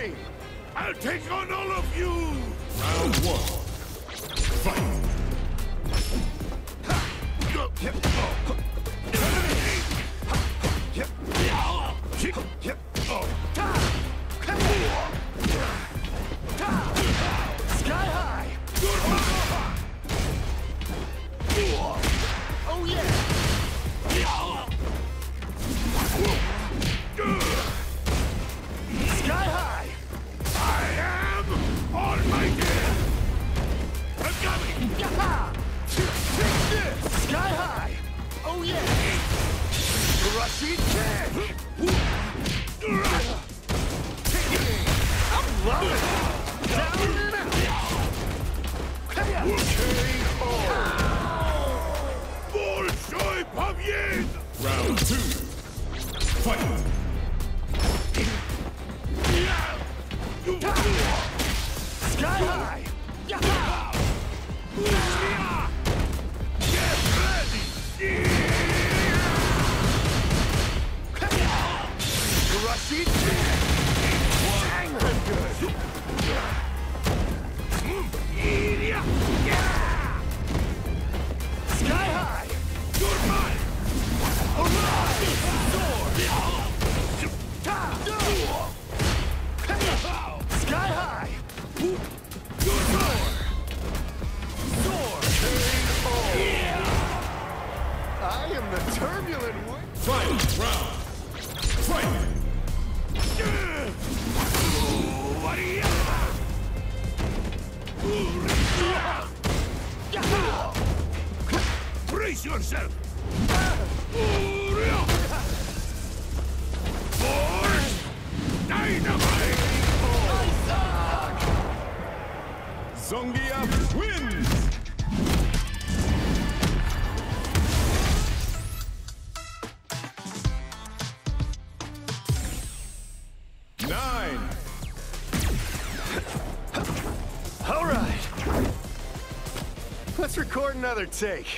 extreme! I'll take on all of you! Round one. Fight. Round two. Fight. Sky high! Get ready! Turbulent. Round. Fight. Brace yourself! Force! Dynamite! Zangief wins. Nine. All right. Let's record another take.